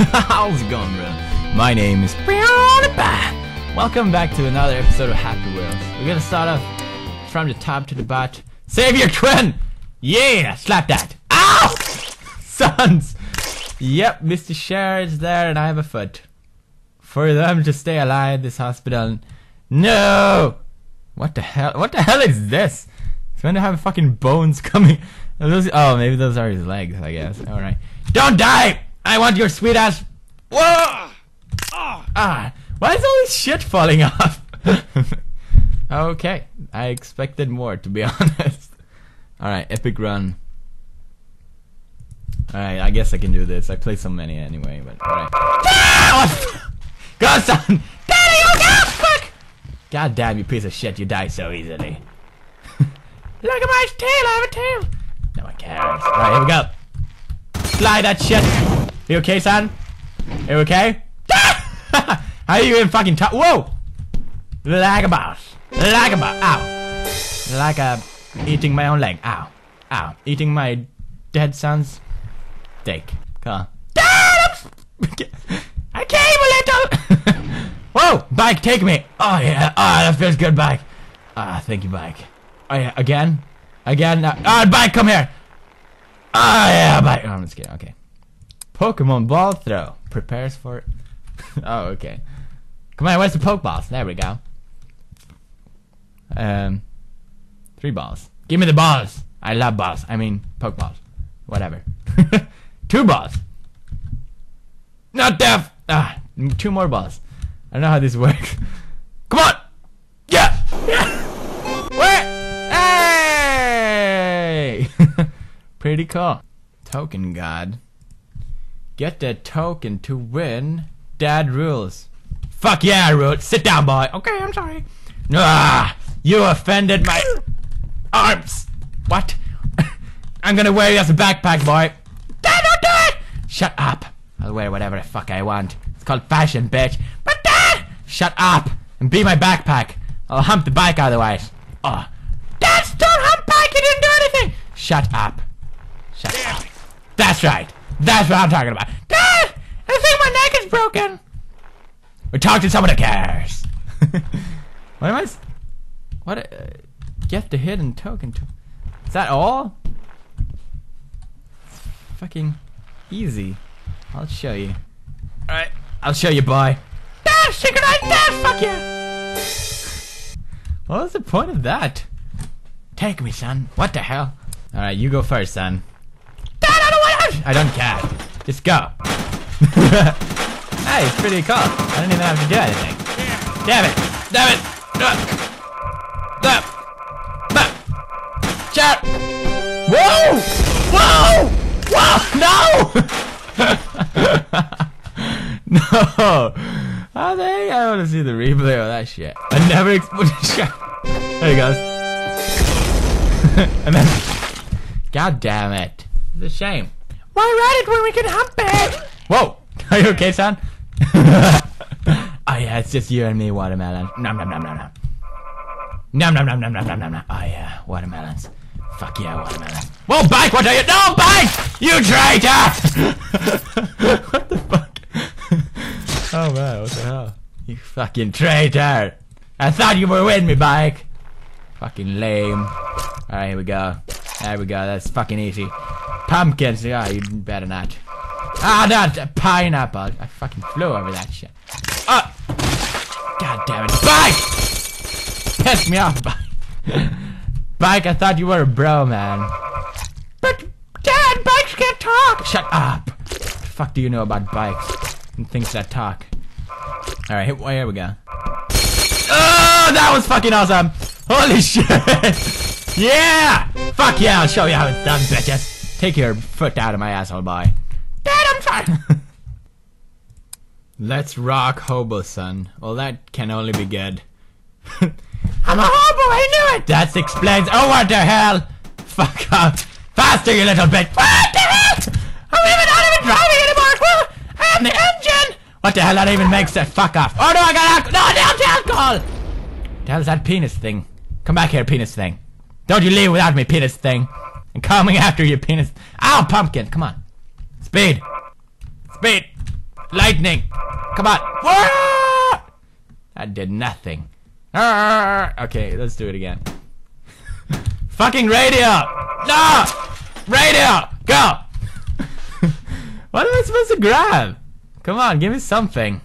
How's it going, bro? My name is. Welcome back to another episode of Happy Wheels. We're gonna start off from the top to the bottom. Save your twin! Yeah! Slap that! Ow! Sons! Yep, Mr. Share is there and I have a foot. For them to stay alive this hospital. No! What the hell? What the hell is this? It's to have fucking bones coming. Those, oh, maybe those are his legs, I guess. Alright. Don't die! I want your sweet ass. Whoa! Ah! Why is all this shit falling off? okay. I expected more, to be honest. Alright, epic run. Alright, I guess I can do this. I play so many anyway, but alright. Go, son! Daddy, oh god, fuck! God damn, you piece of shit, you die so easily. Look at my tail, I have a tail! No one cares. Alright, here we go. Slide that shit! You okay, son? You okay? How are you even fucking talk? Whoa! Like a boss. Like a boss. Ow. Like a eating my own leg. Ow. Ow. Eating my dead son's dick. Come on. Dad! I came a little. Whoa! Bike, take me. Oh yeah. Oh, that feels good, bike. Ah, thank you, bike. Oh yeah. Again. Again. Ah, oh, bike, come here. Ah, oh, yeah, bike. Oh, I'm just kidding. Okay. Pokemon ball throw prepares for. oh, okay. Come on, where's the Pokeballs? There we go. Um, three balls. Give me the balls. I love balls. I mean, Pokeballs. Whatever. Two balls. Not deaf. Ah, two more balls. I don't know how this works. Come on. Yeah. Yeah. Where? Hey. Pretty cool. Token God. Get that token to win. Dad rules. Fuck yeah, I ruled. Sit down, boy. Okay, I'm sorry. Ah, you offended my arms. What? I'm gonna wear you as a backpack, boy. Dad, don't do it! Shut up. I'll wear whatever the fuck I want. It's called fashion, bitch. But Dad! Shut up and be my backpack. I'll hump the bike otherwise. Oh. Dad, don't hump bike. You didn't do anything. Shut up. Shut up. That's right. That's what I'm talking about. Dad, I think my neck is broken. Or talk to someone that cares. what am I? What? Uh, get the hidden token to. Is that all? It's fucking easy. I'll show you. Alright, I'll show you, boy. Dash, synchronize dash, fuck yeah! What was the point of that? Take me, son. What the hell? Alright, you go first, son. I don't care. Just go. hey, it's pretty cool. I don't even have to do anything. Damn it! Damn it! No! No! Chat! Whoa! Whoa! Whoa! No! no! I think I want to see the replay of that shit. I never exploded. There he goes. and then, god damn it! It's a shame. Why ride it when we can hump it? Whoa! Are you okay, son? oh yeah, it's just you and me, watermelon. Nom nom nom nom nom. Nom nom nom nom nom nom nom nom. Oh yeah, watermelons. Fuck yeah, watermelon. Whoa, bike! What are you? No, bike! You traitor! what the fuck? oh man, what the hell? You fucking traitor! I thought you were with me, bike. Fucking lame. Alright, here we go. There we go. That's fucking easy. Pumpkins. Yeah, you better not. Ah, a pineapple. I fucking flew over that shit. Ah! God damn it. Bike! Pissed me off, bike. Bike, I thought you were a bro, man. But, Dad, bikes can't talk! Shut up! What the fuck do you know about bikes and things that talk? Alright, here we go. Oh, that was fucking awesome! Holy shit! yeah! Fuck yeah, I'll show you how it's done, bitches. Take your foot out of my asshole, boy. Dad, I'm fine. Let's rock hobo, son. Well, that can only be good. I'm a hobo, I knew it! That explains- Oh, what the hell? Fuck off. Faster, you little bitch! What the hell? I'm even not even driving anymore! I am the engine! What the hell, that even makes that fuck off? Oh no, I got alcohol! No, don't alcohol! What the hell is that penis thing? Come back here, penis thing. Don't you leave without me, penis thing. I'm coming after you, penis- Ow, pumpkin, come on. Speed! Speed! Lightning! Come on! That did nothing. Ah! Okay, let's do it again. Fucking radio! No! Radio! Go! what am I supposed to grab? Come on, give me something.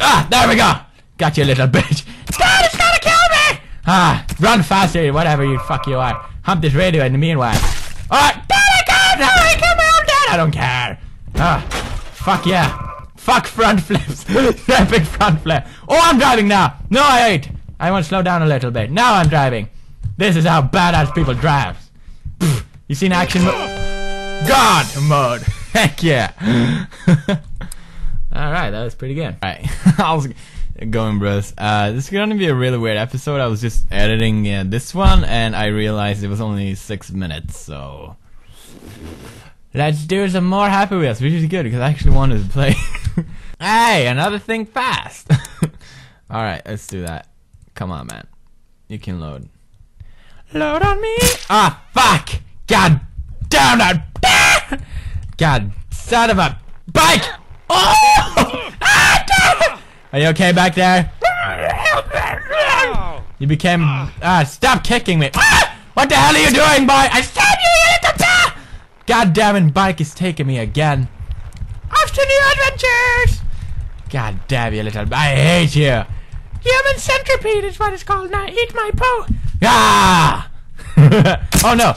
Ah, there we go! Got you, little bitch. Dad, it's gonna kill me! Ah, run faster, whatever you fuck you are. Hump this radio in the meanwhile. Alright, Dad, I can't! No, I can't, I'm dead! I don't care. Ah, fuck yeah. Fuck front flips. Epic front flip. Oh, I'm driving now. No, I ain't. I want to slow down a little bit. Now I'm driving. This is how badass people drive. Pfft, you seen action mode? God mode. Heck yeah. Alright, that was pretty good. Alright, I was going, bros. Uh, this is gonna be a really weird episode. I was just editing uh, this one and I realized it was only six minutes, so. Let's do some more Happy Wheels, which is good because I actually wanted to play. hey, another thing fast. Alright, let's do that. Come on, man. You can load. Load on me. Ah, fuck! God damn that! God, son of a bike! Oh! Ah! Are you okay back there? You became. Ah, stop kicking me! Ah! What the hell are you doing, boy? I stabbed you, you little ta! God damn it, bike is taking me again. Off to new adventures! God damn you, little. I hate you. Human centipede is what it's called now. Eat my po. Ah! oh no!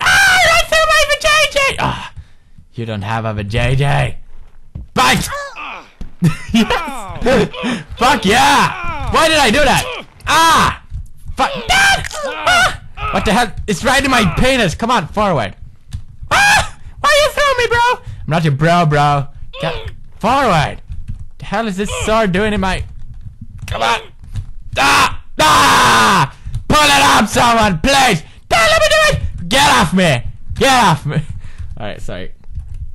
Ah! Right through my vajayjay! Ah! You don't have a vajayjay. Bite! yes! Fuck yeah! Why did I do that? Ah! Fuck! Dad! Ah! What the hell? It's right in my penis. Come on, forward. Ah! Why you throw me, bro? I'm not your bro, bro. Get forward. The hell is this sword doing in my? Come on. Ah! Ah! Pull it up, someone, please. Don't let me do it. Get off me. Get off me. All right, sorry.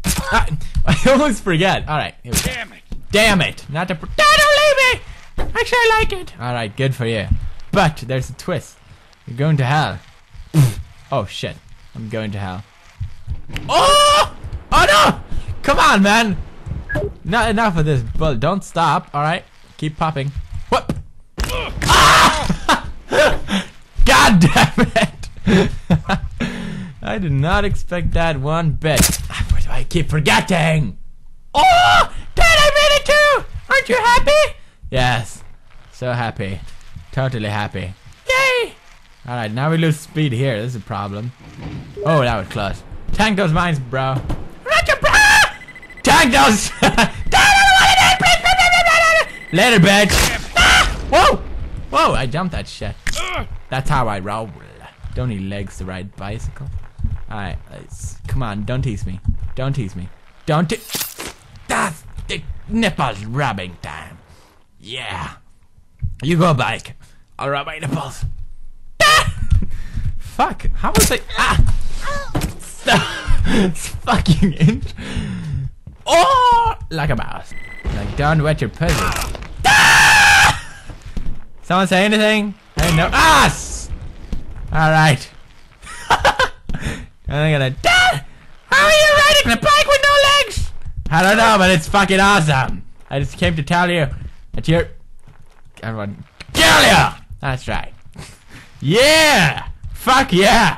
Ah, I almost forget. All right, here we go. Damn it! Damn it! Not. Dad, don't leave me. Actually, I like it. All right, good for you. But there's a twist. You're going to hell. oh shit! I'm going to hell. Oh! Oh no! Come on, man! Not enough of this bullet. Don't stop. All right, keep popping. What? Ah! God damn it! I did not expect that one bit. I keep forgetting? Oh! Dad, I made it too! Aren't you happy? Yes. So happy. Totally happy. Yay! Alright, now we lose speed here. This is a problem. Oh, that was close. Tank those mines, bro. Your bro! Tank those! Dad, I don't want to die, please! Later, bitch! Ah! Whoa! Whoa, I jumped that shit. That's how I roll. Don't need legs to ride bicycle. Alright, let's. Come on, don't tease me. Don't tease me. Don't te- the nipples rubbing time. Yeah. You go bike. I'll rub my nipples. Fuck. How was I? Ah! it's fucking inch. Oh! Like a mouse. Like, don't wet your pussy. Someone say anything? I know. Ah! Alright. I'm gonna. Dad! How are you riding a bike? I don't know, but it's fucking awesome. I just came to tell you that you're. Everyone. Kill you! That's right. Yeah! Fuck yeah!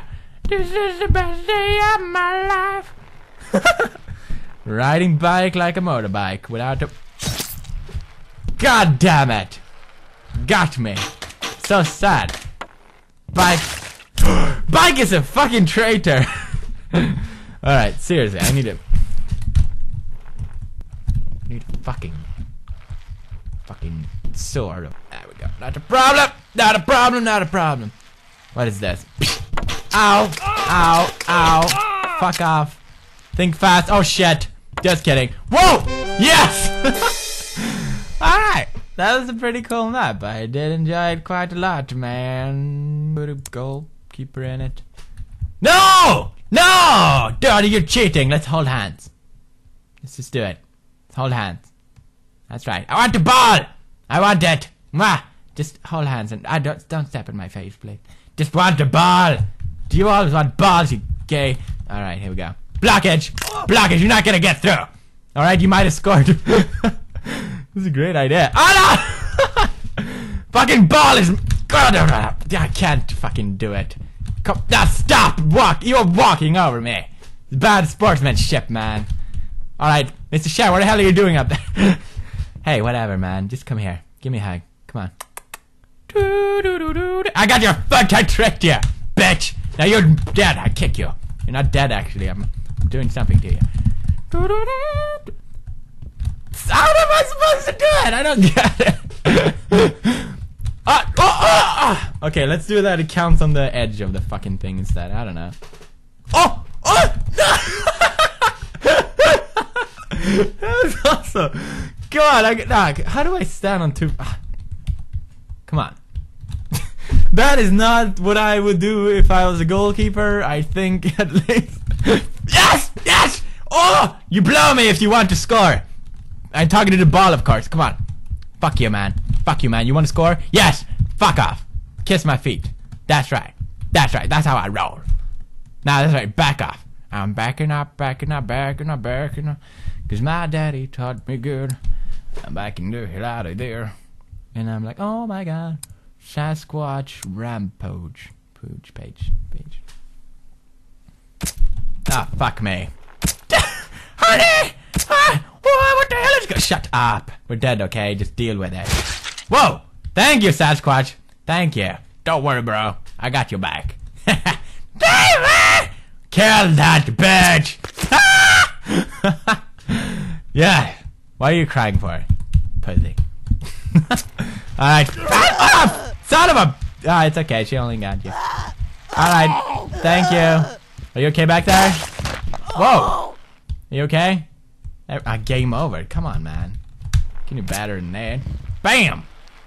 This is the best day of my life. Riding bike like a motorbike without a. God damn it! Got me. So sad. Bike. Bike is a fucking traitor. Alright, seriously, I need to. Need fucking. Fucking sword. There we go. Not a problem! Not a problem, not a problem. What is this? Ow! Ow! Ow! Fuck off. Think fast. Oh shit. Just kidding. Whoa! Yes! Alright. That was a pretty cool map. I did enjoy it quite a lot, man. Put a goalkeeper in it. No! No! Daddy, you're cheating. Let's hold hands. Let's just do it. Hold hands. That's right. I want the ball! I want it! Mwah! Just hold hands and I don't don't step in my face, please. Just want the ball! Do you always want balls, you gay? Alright, here we go. Blockage! Blockage, you're not gonna get through! Alright, you might have scored. this is a great idea. Oh no! fucking ball is. God, I can't fucking do it. Come, now stop! Walk! You're walking over me. Bad sportsmanship, man. Alright, Mr. Shaw, what the hell are you doing up there? hey, whatever, man. Just come here. Give me a hug. Come on. I got your foot! I tricked you! Bitch! Now you're dead. I kick you. You're not dead, actually. I'm doing something to you. How am I supposed to do it? I don't get it. uh, oh, oh, oh. Okay, let's do that. It counts on the edge of the fucking thing instead. I don't know. Oh! Oh! that awesome. God, I, nah, how do I stand on two? Ah. Come on. that is not what I would do if I was a goalkeeper. I think at least. yes! Yes! Oh! You blow me if you want to score. I'm talking to the ball, of course. Come on. Fuck you, man. Fuck you, man. You want to score? Yes! Fuck off. Kiss my feet. That's right. That's right. That's how I roll. Now, that's right. Back off. I'm backing up, backing up, backing up, backing up. Cause my daddy taught me good. I'm backing the hell out of there. And I'm like, oh my god. Sasquatch Rampage. Pooch page. Page. Ah, fuck me. Honey! Ah, what the hell is going Shut up. We're dead, okay? Just deal with it. Whoa! Thank you, Sasquatch. Thank you. Don't worry, bro. I got your back. David! Kill that bitch! yeah. Why are you crying for? Pussy. Alright. Son of a... Ah, it's okay. She only got you. Alright. Thank you. Are you okay back there? Whoa. Are you okay? A game over. Come on, man. Can you better than that? Bam!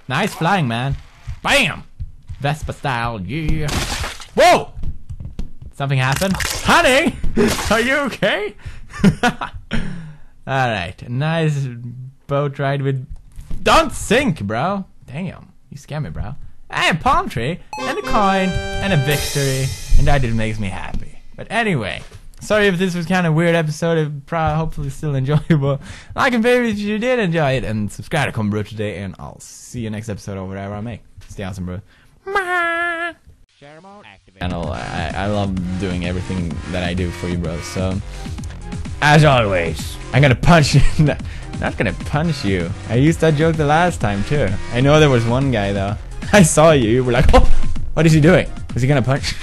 Nice flying, man. Bam! Vespa style, yeah. Whoa! Something happened? Honey! Are you okay? Alright. Nice boat ride with... Don't sink, bro! Damn. You scare me, bro. And a palm tree, and a coin, and a victory, and that just makes me happy. But anyway, sorry if this was kind of weird episode. It probably, hopefully, still enjoyable. Like and favorite if you did enjoy it, and subscribe to Come Bro today, and I'll see you next episode or whatever I make. Stay awesome, bro. Channel, I, I love doing everything that I do for you, bro. So, as always, I'm gonna punch you. Not gonna punch you. I used that joke the last time too. I know there was one guy though. I saw you. You were like, oh, what is he doing? Is he gonna punch?